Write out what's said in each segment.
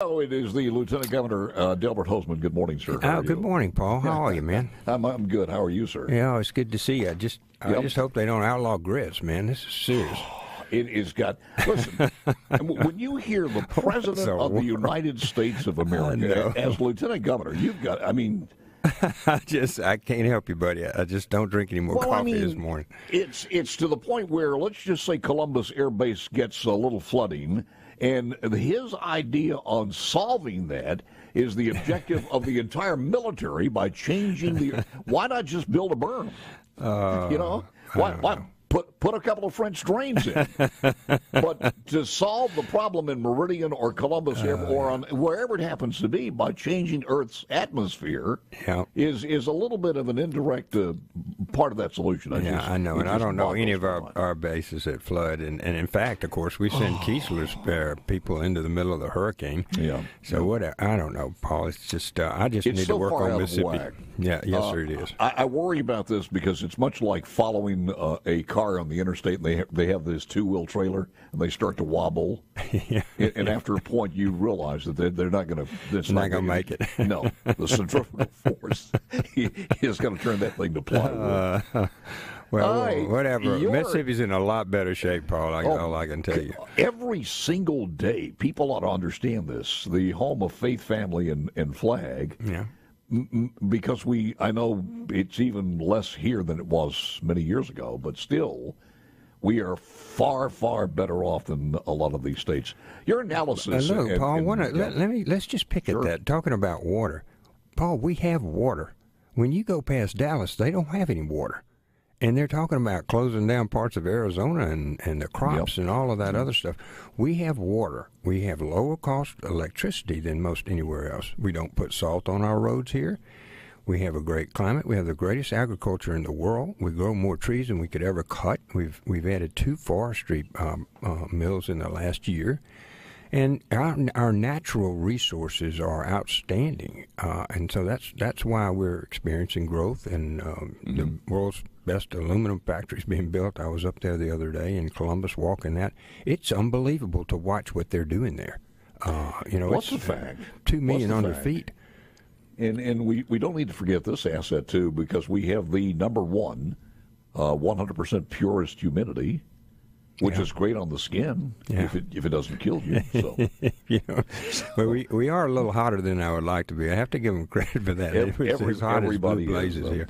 Oh, it is the Lieutenant Governor uh, Delbert Hosemann. Good morning, sir. Oh, good morning, Paul. How are you, man? I'm, I'm good. How are you, sir? Yeah, it's good to see you. I just I just hope they don't outlaw grits, man. This is serious. It is got. Listen, when you hear the president a of the. United States of. America as Lieutenant Governor, you've got. I mean, I just I can't help you, buddy. I just don't drink any more well, I coffee mean, this morning. it's it's to the point where let's just say Columbus Air Base gets a little flooding, and his idea on solving that is the objective of the entire military by changing the. Why not just build a berm? you know, why, why put put a couple of French drains in? but to solve the problem in Meridian or Columbus Air or on wherever it happens to be by changing Earth's atmosphere Yeah. is is a little bit of an indirect uh, part of that solution. I Yeah, just- I know, and I don't know any of our, mind. our bases that flood, and, and in fact, of course, we send Keesler's uh, people into the middle of the hurricane. Yeah. So what? I don't know, Paul. It's just uh, I just It's need so to work far on Mississippi. Yeah, yes, Uh, sir, it is. I, I worry about this because it's much like following uh, a car on the interstate. And they have, they have this two wheel trailer and they start to wobble. yeah. and, and after a point, you realize that they're, they're not going to. It's Not gonna make it. no, the centrifugal force is going to turn that thing to plywood. Uh, well, Aye, whatever. Mississippi's in a lot better shape, Paul. I, Oh, all I can tell you. Every single day, people ought to understand this. The home of faith, family, and, and flag. Yeah. Because we I know it's even less here than it was many years ago, but still we are far far better off than a lot of these states. Your analysis. Hello, and- Paul. and- wanna, yeah. let, let me let's just pick Sure. at that. Talking about water, Paul. We have water. When you go past Dallas, they don't have any water, and they're talking about closing down parts of Arizona and and the crops and all of that other stuff. We have water. We have lower cost electricity than most anywhere else. We don't put salt on our roads here. We have a great climate. We have the greatest agriculture in the world. We grow more trees than we could ever cut. We've we've added two forestry um, uh, mills in the last year, and our our natural resources are outstanding. Uh, and so that's that's why we're experiencing growth. And um, the world's best aluminum factories being built. I was up there the other day in Columbus, walking that. It's unbelievable to watch what they're doing there. Uh, you know, What's it's the fact? Two million on the their fact? feet. And and we, we don't need to forget this asset too because we have the number one, uh, 100% purest humidity, which Yeah. is great on the skin Yeah. if it if it doesn't kill you. So you know, but we we are a little hotter than I would like to be. I have to give them credit for that. Ev- It was every- as hot as everybody is, blazes though. here.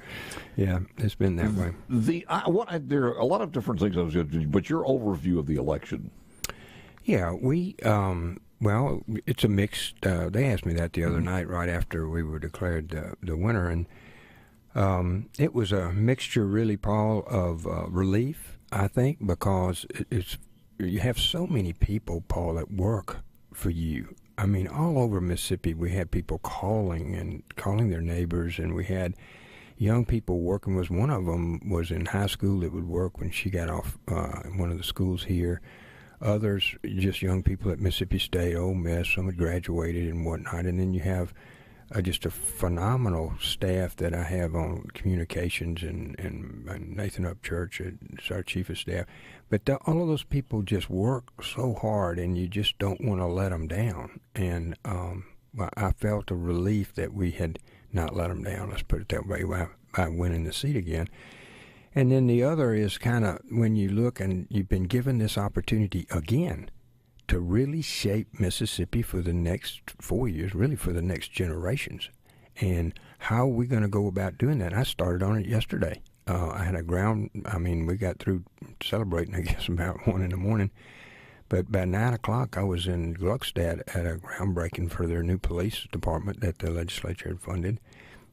Yeah, it's been that way. the I, what I, there are a lot of different things I was going to do, but your overview of the election. Yeah, we um, well, it's a mixed. Uh, they asked me that the Mm-hmm. other night, right after we were declared the the winner, and um, it was a mixture, really, Paul, of uh, relief. I think because it's you have so many people, Paul, that work for you. I mean, all over Mississippi, we had people calling and calling their neighbors, and we had young people working. Was one of them was in high school that would work when she got off uh, one of the schools here. Others, just young people at Mississippi State, Ole Miss, some had graduated and whatnot. And then you have uh, just a phenomenal staff that I have on communications and, and, and Nathan Upchurch is our chief of staff. But the, all of those people just work so hard, and you just don't want to let them down. And um, I- I felt a relief that we had not let them down. Let's put it that way by, by winning the seat again. And then the other is kind of when you look and you've been given this opportunity again to really shape Mississippi for the next four years, really for the next generations. And how are we going to go about doing that? I started on it yesterday. Uh, I had a ground, I mean, we got through celebrating, I guess, about one in the morning. But by nine o'clock, I was in Gluckstadt at a groundbreaking for their new police department that the legislature had funded.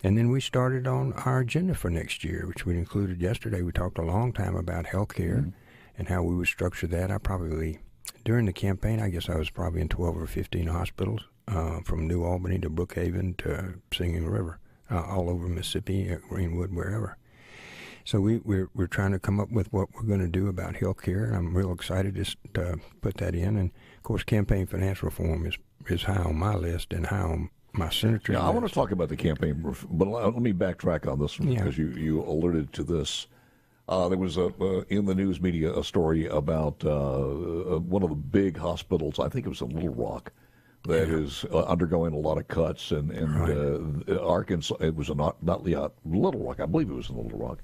And then we started on our agenda for next year, which we included yesterday. We talked a long time about health care and how we would structure that. I probably, during the campaign, I guess I was probably in 12 or 15 hospitals, uh, from New Albany to Brookhaven to Singing River, uh, all over Mississippi, at Greenwood, wherever. So we, we're, we're trying to come up with what we're going to do about health care. I'm real excited to, put that in. And, of course, campaign finance reform is, is high on my list and high on my senator Yeah, I want to talk about the campaign, but let let me backtrack on this one Yeah. because you, you alluded to this. Uh, there was a uh, in the news media a story about uh, uh, one of the big hospitals. I think it was in Little Rock, that yeah. is uh, undergoing a lot of cuts, and and right. uh, Arkansas. It was a not not Little Rock, I believe it was in Little Rock,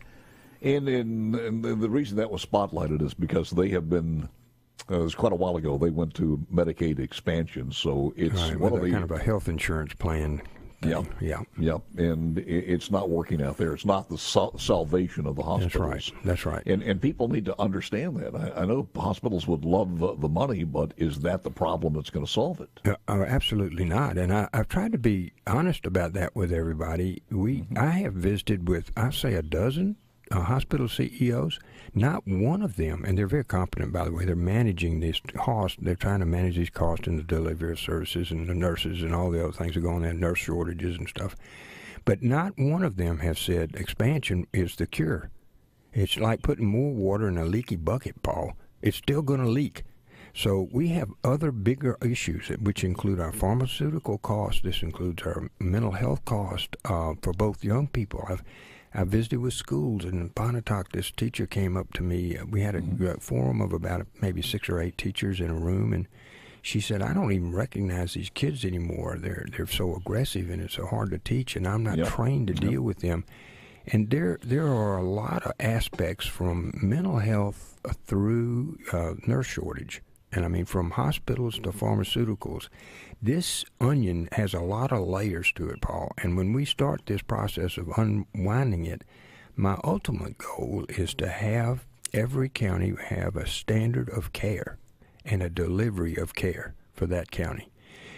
and, in, and the reason that was spotlighted is because they have been. Uh, it was quite a while ago. They went to Medicaid expansion, so it's right, one of the kind of a health insurance plan yeah, yeah, yeah, and it's not working out there. It's not the sal- salvation of the hospitals. That's right. That's right. And and people need to understand that. I, I know hospitals would love the, the, money, but is that the problem that's going to solve it? Uh, uh, absolutely not. And I, have tried to be honest about that with everybody. We mm-hmm. I have visited with I say a dozen uh, hospital CEOs, not one of them, and they're very competent, by the way, they're managing these costs. They're trying to manage these costs in the delivery of services and the nurses and all the other things that go on there, nurse shortages and stuff. But not one of them have said expansion is the cure. It's like putting more water in a leaky bucket, Paul. It's still going to leak. So we have other bigger issues, which include our pharmaceutical costs. This includes our mental health cost uh, for both young people. I've I visited with schools, and in Pontotoc, this teacher came up to me. We had a mm-hmm. forum of about maybe six or eight teachers in a room, and she said, "I don't even recognize these kids anymore. They're they're so aggressive, and it's so hard to teach, and I'm not yep. trained to yep. deal with them." And there there are a lot of aspects from mental health through uh, nurse shortage, and I mean from hospitals to pharmaceuticals this onion has a lot of layers to it, Paul. And when we start this process of unwinding it, my ultimate goal is to have every county have a standard of care and a delivery of care for that county.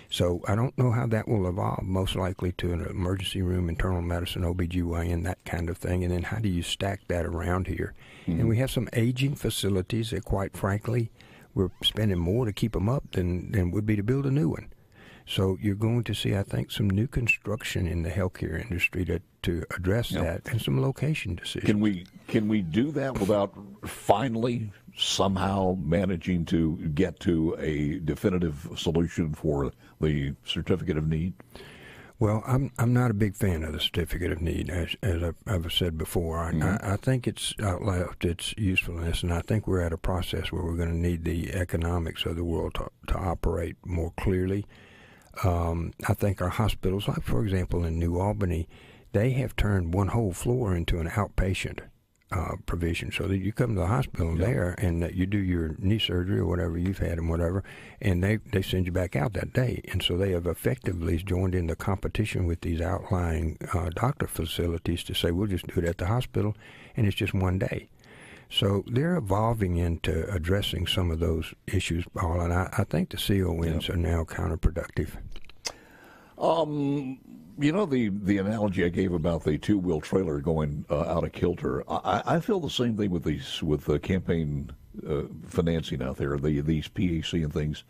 So I don't know how that will evolve, most likely to an emergency room, internal medicine, OBGYN, that kind of thing. And then how do you stack that around here? Mm-hmm. And we have some aging facilities that, quite frankly, we're spending more to keep them up than, than would be to build a new one. So you're going to see, I think, some new construction in the healthcare industry to, to address yep. that and some location decisions. Can we can we do that without finally somehow managing to get to a definitive solution for the certificate of need? Well, I'm I'm not a big fan of the certificate of need, as, as I've, I've said before. I, mm-hmm. I, I, think it's outlived its usefulness, and I think we're at a process where we're going to need the economics of the world to, to operate more clearly. Um, I think our hospitals, like for example in New Albany, they have turned one whole floor into an outpatient uh, provision, so that you come to the hospital yep. there and that you do your knee surgery or whatever you've had and whatever, and they they send you back out that day, and so they have effectively joined in the competition with these outlying uh, doctor facilities to say we'll just do it at the hospital, and it's just one day. So they're evolving into addressing some of those issues, Paul, and I, I think the CONs are now counterproductive. Um, you know the the analogy I gave about the two wheel trailer going uh, out of kilter. I, I feel the same thing with these with the campaign uh, financing out there. The these PAC and things.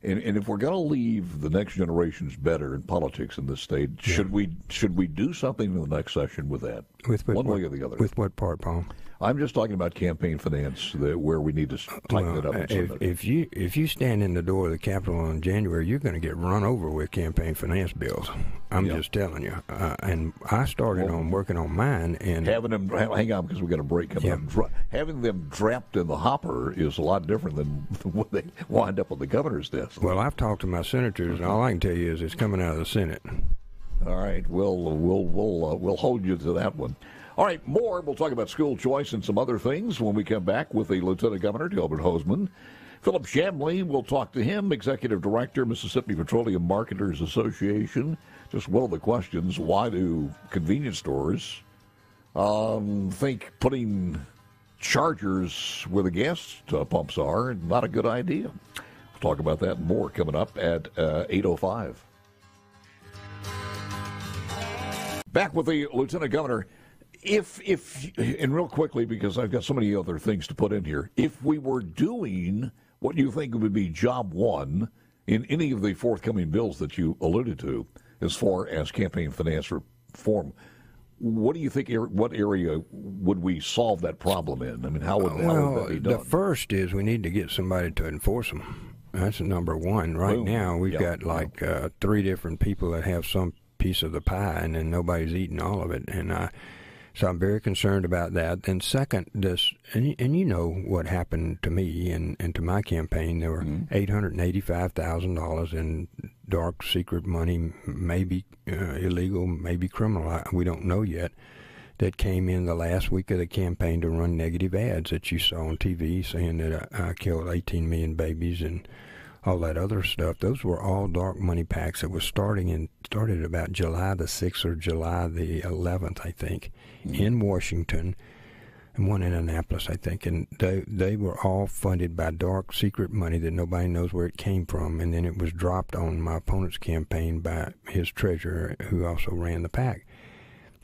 And, and if we're going to leave the next generations better in politics in this state, yeah. should we should we do something in the next session with that? With, with one what, way or the other. With what part, Paul? I'm just talking about campaign finance, the, where we need to tighten well, it up. If, if, you if you stand in the door of the Capitol in January, you're going to get run over with campaign finance bills. I'm yep. just telling you. Uh, and I started well, on working on mine, and having them hang on because we got a break coming yep. up. Having them trapped in the hopper is a lot different than when they wind up on the governor's desk. Well, I've talked to my senators, and all I can tell you is it's coming out of the Senate. All right, we'll we'll we'll uh, we'll hold you to that one. All right, more. We'll talk about school choice and some other things when we come back with the Lieutenant Governor, Delbert Hosemann. Philip Chamblee, we'll talk to him, Executive Director, Mississippi Petroleum Marketers Association. Just one of the questions why do convenience stores um, think putting chargers where the gas uh, pumps are not a good idea? We'll talk about that more coming up at uh, 8.05. Back with the Lieutenant Governor if if and real quickly because I've got so many other things to put in here. If we were doing what you think would be job one in any of the forthcoming bills that you alluded to, as far as campaign finance reform, what do you think? What area would we solve that problem in? I mean, how would, well, how would that be done? The first is we need to get somebody to enforce them. That's number one. Right Boom. now, we've got like uh, three different people that have some piece of the pie, and then nobody's eating all of it. And I so I'm very concerned about that. Then second, this and, and you know what happened to me and, and to my campaign. There were mm-hmm. eight hundred and eighty five thousand dollars in dark secret money, maybe uh, illegal, maybe criminal. we don't know yet. That came in the last week of the campaign to run negative ads that you saw on TV saying that I, I killed 18 million babies and all that other stuff. Those were all dark money PACs that was starting in started about July the 6th or July the 11th, I think, mm-hmm. in Washington and one in Annapolis, I think. And they they were all funded by dark secret money that nobody knows where it came from. And then it was dropped on my opponent's campaign by his treasurer, who also ran the PAC.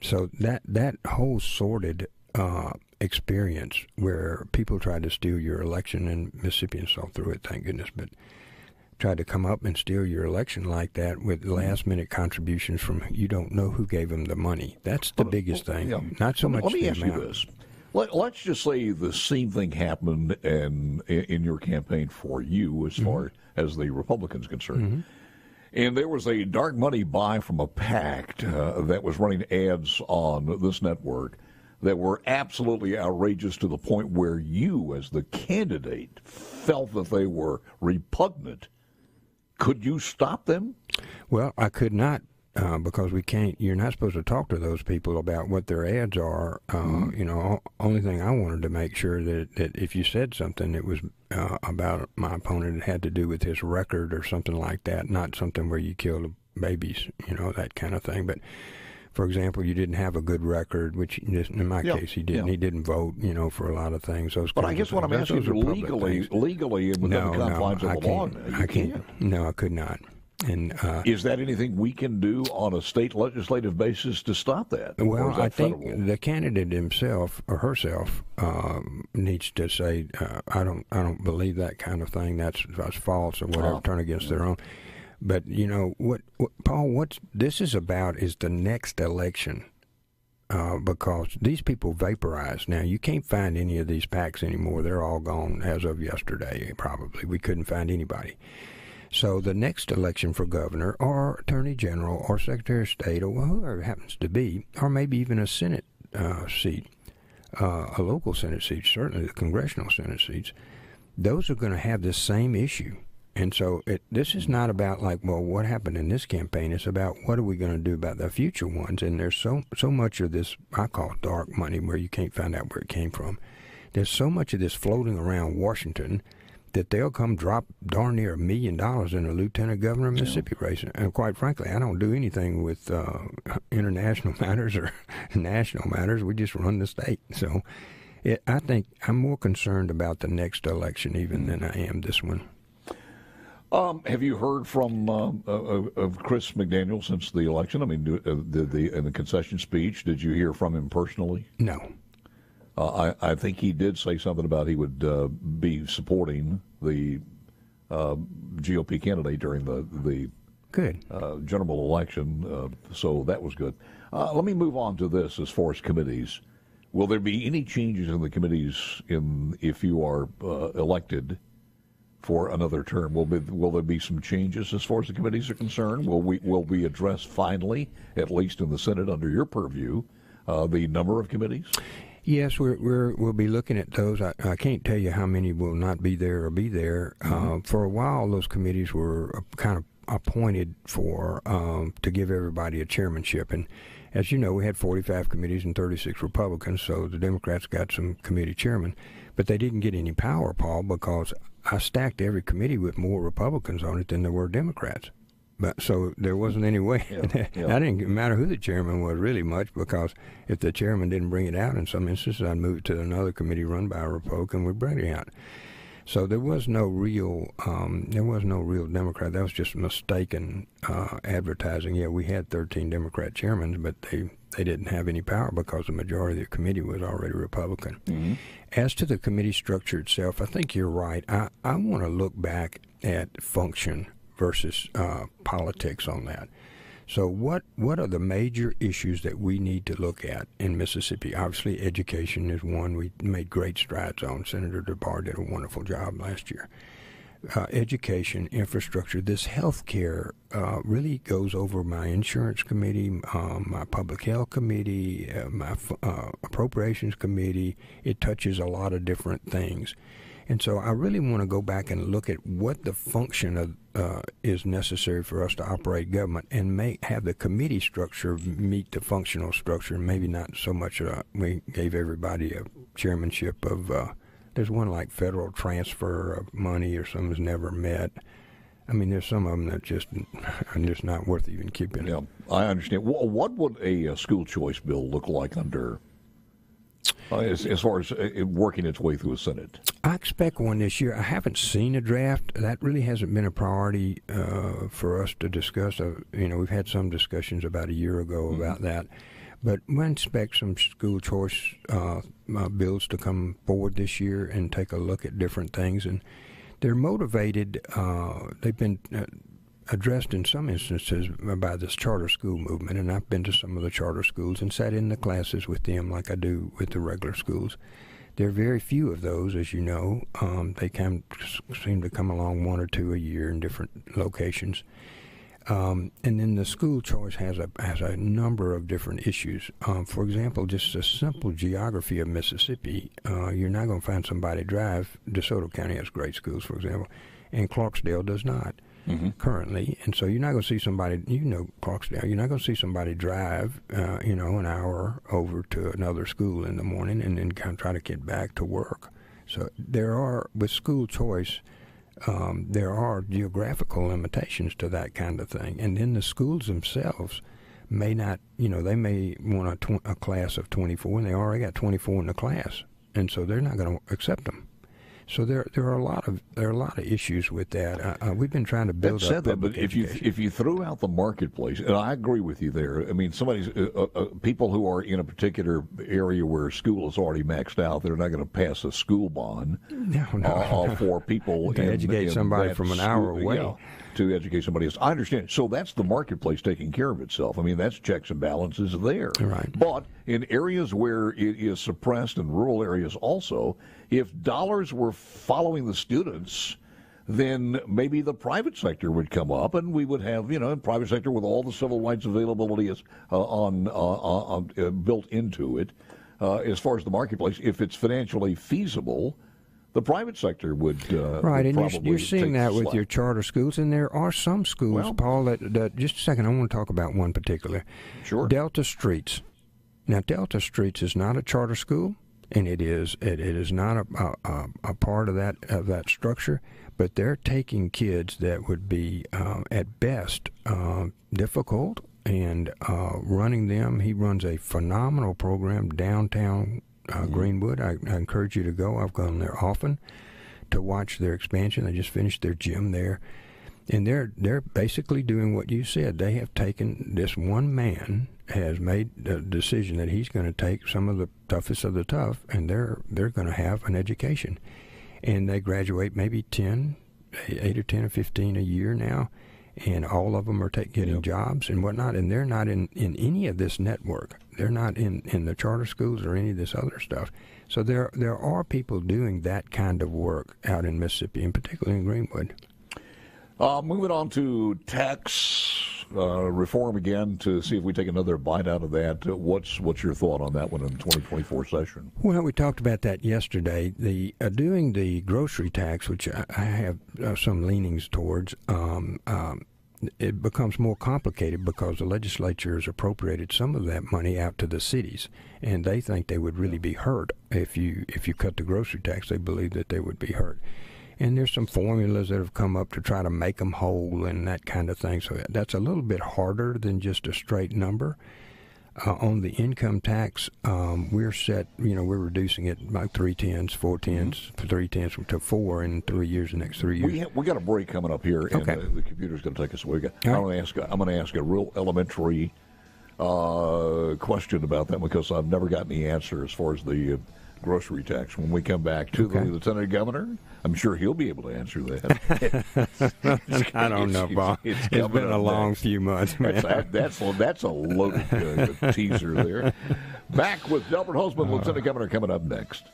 So that that whole sordid uh, experience where people tried to steal your election, in Mississippi and Mississippians saw through it, thank goodness, but tried to come up and steal your election like that with last minute contributions from you don't know who gave them the money. That's the biggest thing. Yeah. Not so much. Let me ask amount. you this. Let, us just say the same thing happened in in your campaign for you, as mm-hmm. far as the Republicans concerned. Mm-hmm. And there was a dark money buy from a pact uh, that was running ads on this network that were absolutely outrageous to the point where you, as the candidate, felt that they were repugnant. Could you stop them? Well, I could not uh, because we can't. You're not supposed to talk to those people about what their ads are. Uh, mm-hmm. You know, only thing I wanted to make sure that that if you said something that was uh, about my opponent, it had to do with his record or something like that, not something where you killed babies. You know, that kind of thing. But for example, you didn't have a good record, which in my case he didn't. He didn't vote, you know, for a lot of things. Those but I guess what I'm asking is legally, legally within no, the confines no, of the law, I can't. can't. No, I could not. And uh, is that anything we can do on a state legislative basis to stop that? Well, that I think the candidate himself or herself um, needs to say, uh, "I don't, I don't believe that kind of thing. That's that's false or whatever. Oh. Turn against their own." But you know what, what Paul? What this is about is the next election. Uh, because these people vaporize. Now, you can't find any of these PACs anymore. They're all gone as of yesterday, probably. We couldn't find anybody. So the next election for governor or attorney general or secretary of state or whoever it happens to be, or maybe even a Senate uh, seat, uh, a local Senate seat, certainly the congressional Senate seats, those are going to have this same issue. And so it, this is not about like, well, what happened in this campaign. It's about what are we going to do about the future ones. And there's so so much of this I call dark money where you can't find out where it came from. There's so much of this floating around Washington that they'll come drop darn near a million dollars in a lieutenant governor of Mississippi yeah. race. And quite frankly, I don't do anything with uh, international matters or national matters. We just run the state. So it, I think I'm more concerned about the next election even than I am this one. Um, have you heard from uh, uh, of Chris McDaniel since the election? I mean, uh, the, the, in the concession speech, did you hear from him personally? No. Uh, I, I, think he did say something about he would uh, be supporting the uh, GOP candidate during the the good uh, general election. Uh, so that was good. Uh, let me move on to this as far as committees. Will there be any changes in the committees in if you are elected for another term? Will be, will there be some changes as far as the committees are concerned? Will we will we address finally, at least in the Senate under your purview, the number of committees? Yes, we're, we're we'll be looking at those. I, I can't tell you how many will not be there or be there. Mm-hmm. Uh, for a while, those committees were uh, kind of appointed for um, to give everybody a chairmanship, and as you know, we had 45 committees and 36 Republicans, so the Democrats got some committee chairmen, but they didn't get any power, Paul, because I stacked every committee with more Republicans on it than there were Democrats. But so there wasn't any way. Yeah, yeah. I didn't matter who the chairman was really much because if the chairman didn't bring it out in some instances, I'd move it to another committee run by a Republican We'd bring it out. So there was no real, um, there was no real Democrat. That was just mistaken uh, advertising. Yeah, we had 13 Democrat chairmen, but they they didn't have any power because the majority of the committee was already Republican. Mm-hmm. As to the committee structure itself, I think you're right. I, I want to look back at function versus uh, politics on that. So, what what are the major issues that we need to look at in Mississippi? Obviously, education is one we made great strides on. Senator DeBar did a wonderful job last year. Uh, education, infrastructure, this health care uh, really goes over my insurance committee, um, my public health committee, uh, my uh, appropriations committee. It touches a lot of different things. And so I really want to go back and look at what the function of uh, is necessary for us to operate government and may have the committee structure meet the functional structure. Maybe not so much. Uh, we gave everybody a chairmanship of. Uh, there's one like federal transfer of money or something's never met. I mean, there's some of them that just are just not worth even keeping. Yeah, I understand. What would a, a school choice bill look like under uh, as, as, far as uh, working its way through the Senate? I expect one this year. I haven't seen a draft. That really hasn't been a priority uh, for us to discuss. Uh, you know, we've had some discussions about a year ago mm-hmm. about that. But we expect some school choice uh, uh, bills to come forward this year and take a look at different things. And they're motivated. they've been addressed in some instances by this charter school movement, and I've been to some of the charter schools and sat in the classes with them like I do with the regular schools. There are very few of those, as you know. Um, they can seem to come along one or two a year in different locations. Um, and then the school choice has a has a number of different issues. Um, for example, just a simple geography of Mississippi, uh, you're not going to find somebody drive. DeSoto County has great schools, for example, and Clarksdale does not mm-hmm. currently, and so you're not going to see somebody. You know, Clarksdale. You're not going to see somebody drive, uh, you know, an hour over to another school in the morning and then kind of try to get back to work. So there are with school choice. Um, there are geographical limitations to that kind of thing, and then the schools themselves may not, you know, they may want a, tw- a class of 24, and they already got 24 in the class, and so they're not going to accept them. So there there are a lot of there are a lot of issues with that. Uh, uh, we've been trying to build that up. That, but if you if you threw out the marketplace, and I agree with you there. I mean, somebody's uh, uh, uh people who are in a particular area where school is already maxed out, they're not going to pass a school bond no, no, uh, no. for people to in, educate in somebody from an hour school, away. Yeah, to educate somebody else. I understand. So that's the marketplace taking care of itself. I mean, that's checks and balances there. Right. But in areas where it is suppressed, in rural areas also, if dollars were following the students, then maybe the private sector would come up and we would have, you know, private sector with all the civil rights availability is, uh, on, uh, on uh, built into it. Uh, as far as the marketplace, if it's financially feasible, the private sector would uh, right, would and you're, you're seeing that with your charter schools, and there are some schools, well, Paul. That, that just a second, I want to talk about one particular. Sure. Delta Streets. Now, Delta Streets is not a charter school and it is it, it is not a, a, a, part of that of that structure. But they're taking kids that would be uh, at best uh, difficult and uh, running them. He runs a phenomenal program downtown uh, mm-hmm. Greenwood. I, I, encourage you to go. I've gone there often to watch their expansion. They just finished their gym there. And they're they're basically doing what you said. They have taken this one man has made a decision that he's going to take some of the toughest of the tough, and they're they're going to have an education, and they graduate maybe ten, eight or ten or fifteen a year now, and all of them are take, getting yep. jobs and whatnot, and they're not in in any of this network. They're not in in the charter schools or any of this other stuff. So there there are people doing that kind of work out in Mississippi, and particularly in Greenwood. Uh, moving on to tax uh, reform again to see if we take another bite out of that. What's what's your thought on that one in the 2024 session? Well, we talked about that yesterday. The uh, doing the grocery tax, which I, I have uh, some leanings towards. Um, um, it becomes more complicated because the legislature has appropriated some of that money out to the cities, and they think they would really be hurt if you if you cut the grocery tax. They believe that they would be hurt and there's some formulas that have come up to try to make them whole and that kind of thing. So that's a little bit harder than just a straight number. Uh, on the income tax, um, we're set. You know, we're reducing it by three tenths, four tenths, mm-hmm. three tenths to four in three years. The next three years. We, we got a break coming up here, and okay. the, the computer's going to take us away. I'm going to ask. I'm going to ask a real elementary uh, question about that because I've never gotten the answer as far as the uh, grocery tax when we come back to okay. the lieutenant governor. I'm sure he'll be able to answer that. I don't know, Bob. It's, it's, it's been a long next. few months, man. That's, that's, that's a loaded uh, teaser there. Back with Delbert Hosemann, uh, Lieutenant Governor, coming up next.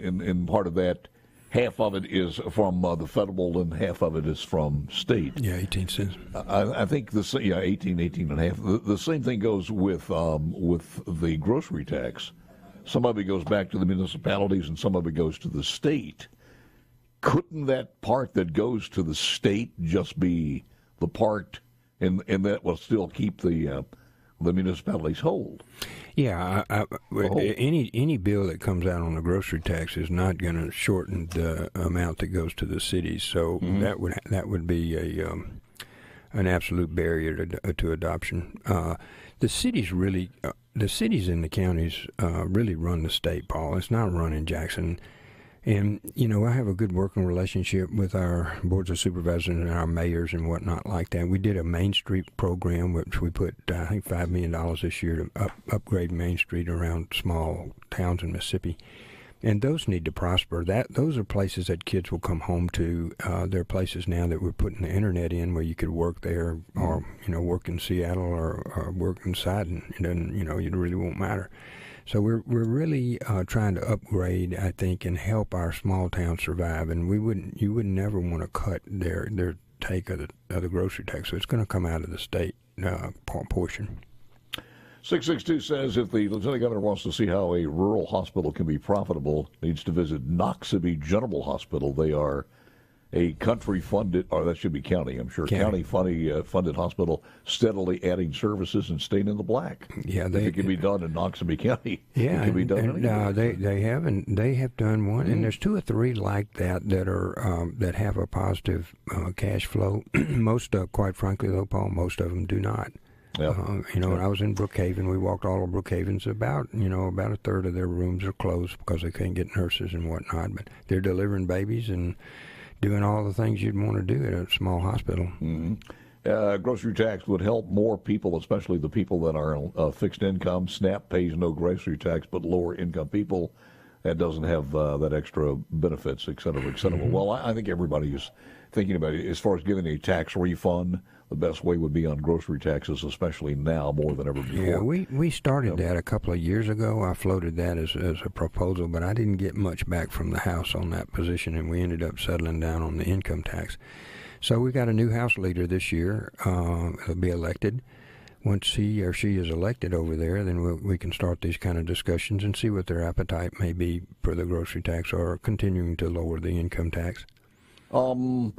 In, in part of that, half of it is from uh, the federal and half of it is from state. Yeah, 18 cents. I, I think the yeah 18, 18 and a half. The, the same thing goes with um, with the grocery tax. Some of it goes back to the municipalities and some of it goes to the state. couldn't that part that goes to the state just be the part, and and that will still keep the uh, the municipalities hold? Yeah, I, I, oh. any any bill that comes out on the grocery tax is not going to shorten the amount that goes to the cities. So mm-hmm. that would that would be a um, an absolute barrier to, to adoption. Uh, the cities really, uh, the cities and the counties uh, really run the state, Paul. It's not run in Jackson. And, you know, I have a good working relationship with our boards of supervisors and our mayors and whatnot like that. We did a Main Street program, which we put, I think, $5 million this year to up, upgrade Main Street around small towns in Mississippi and those need to prosper. That those are places that kids will come home to. Uh, there are places now that we're putting the internet in where you could work there, or you know, work in Seattle or, or work inside, and then you know, it really won't matter. So we're we're really uh, trying to upgrade, I think, and help our small towns survive. And we wouldn't, you would never want to cut their their take of the of the grocery tax. So it's going to come out of the state uh, portion. 662 says if the lieutenant governor wants to see how a rural hospital can be profitable, needs to visit Noxubee General Hospital. They are a country funded, or that should be county, I'm sure, county, county funded, uh, funded hospital, steadily adding services and staying in the black. Yeah, they, it can be done in Noxubee County. Yeah, it can be done. And, uh, they they have and they have done one, mm-hmm. and there's two or three like that that are um, that have a positive uh, cash flow. most, uh, quite frankly, though, Paul, most of them do not. Yep. Uh, you know, when I was in Brookhaven, we walked all of Brookhaven's. About you know, about a third of their rooms are closed because they can't get nurses and whatnot. But they're delivering babies and doing all the things you'd want to do at a small hospital. Mm-hmm. Uh, grocery tax would help more people, especially the people that are uh, fixed income. SNAP pays no grocery tax, but lower income people that doesn't have uh, that extra benefits, et cetera, et cetera. Mm-hmm. Well, I, I think everybody is thinking about it as far as giving a tax refund the best way would be on grocery taxes, especially now more than ever before. Yeah, we, we started that a couple of years ago. I floated that as, as a proposal, but I didn't get much back from the House on that position, and we ended up settling down on the income tax. So we got a new House leader this year. Uh, he'll be elected. Once he or she is elected over there, then we'll, we can start these kind of discussions and see what their appetite may be for the grocery tax or continuing to lower the income tax. Um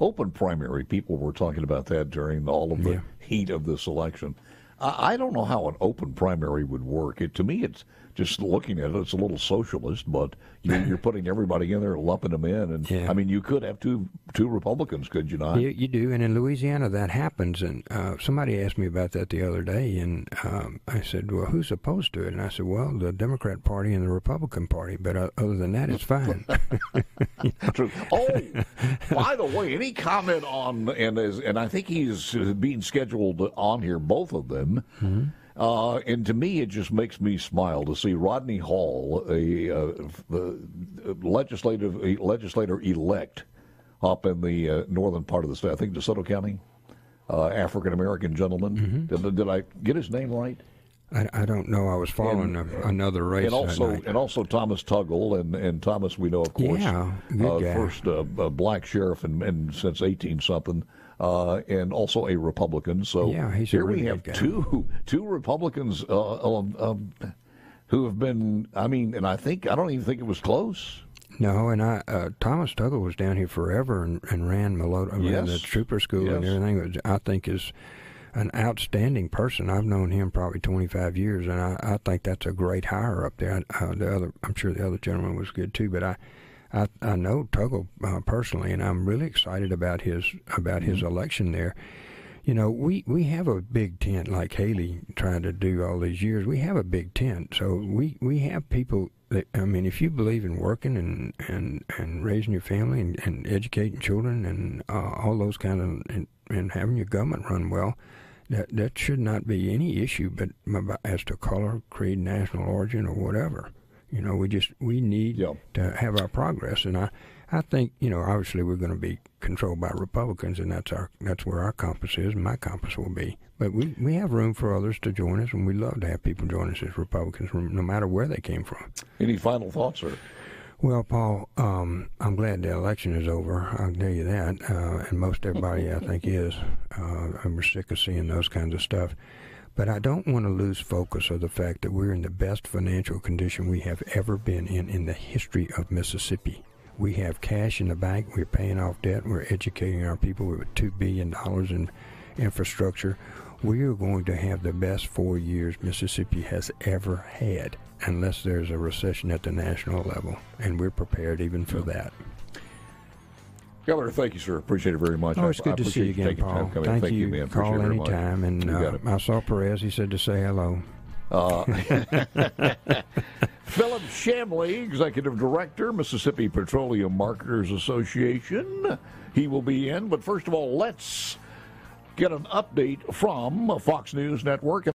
open primary. People were talking about that during all of the yeah. heat of this election. I, I don't know how an open primary would work. It to me, it's just looking at it, it's a little socialist, but you, are putting everybody in there, lumping them in, and yeah. I mean, you could have two two Republicans, could you not? You, you do, and in Louisiana that happens. And uh, somebody asked me about that the other day, and um, I said, "Well, who's opposed to it?" And I said, "Well, the Democrat Party and the Republican Party, but uh, other than that, it's fine." True. Oh, by the way, any comment on and and I think he's being scheduled on here, both of them. Mm-hmm uh, and to me, it just makes me smile to see Rodney Hall, a uh, the legislative legislator elect up in the uh, northern part of the state. I think DeSoto County, uh, African American gentleman. Mm-hmm. Did, did I get his name right? I, I, don't know. I was following and, a, another race. And also, and also Thomas Tuggle, and, and Thomas, we know, of course, yeah, uh, first uh, black sheriff, and, and since eighteen something, uh, and also a Republican. So yeah, here really we have two two Republicans uh, um, um, who have been. I mean, and I think I don't even think it was close. No, and I uh, Thomas Tuggle was down here forever and, and ran Meloto, yes. the trooper school yes. and everything. Which I think is an outstanding person. I've known him probably 25 years, and I, I think that's a great hire up there. Uh, the other, I'm sure the other gentleman was good too, but I, I, I know Tuggle uh, personally, and I'm really excited about his about his mm-hmm. election there. You know, we, we have a big tent like Haley tried to do all these years. We have a big tent, so we, we have people that I mean, if you believe in working and and, and raising your family and, and educating children and uh, all those kind of and, and having your government run well, that that should not be any issue. But as to color, creed, national origin, or whatever, you know, we just we need to have our progress, and I I think you know obviously we're going to be controlled by Republicans, and that's our that's where our compass is, and my compass will be. But we we have room for others to join us, and we love to have people join us as Republicans, no matter where they came from. Any final thoughts, sir? Well, Paul, um, I'm glad the election is over. I'll tell you that, uh, and most everybody I think is. Uh, we're sick of seeing those kinds of stuff. But I don't want to lose focus of the fact that we're in the best financial condition we have ever been in in the history of Mississippi. We have cash in the bank. We're paying off debt. We're educating our people with two billion dollars in infrastructure. We are going to have the best four years Mississippi has ever had, unless there's a recession at the national level, and we're prepared even for that. Governor, thank you, sir. Appreciate it very much. Oh, it's I, good I to see you again, Paul. Thank, Thank you. you, man. Call it very much. anytime. And uh. I saw Perez. He said to say hello. Uh, Philip Chamblee, Executive Director, Mississippi Petroleum Marketers Association. He will be in. But first of all, let's get an update from Fox News Network.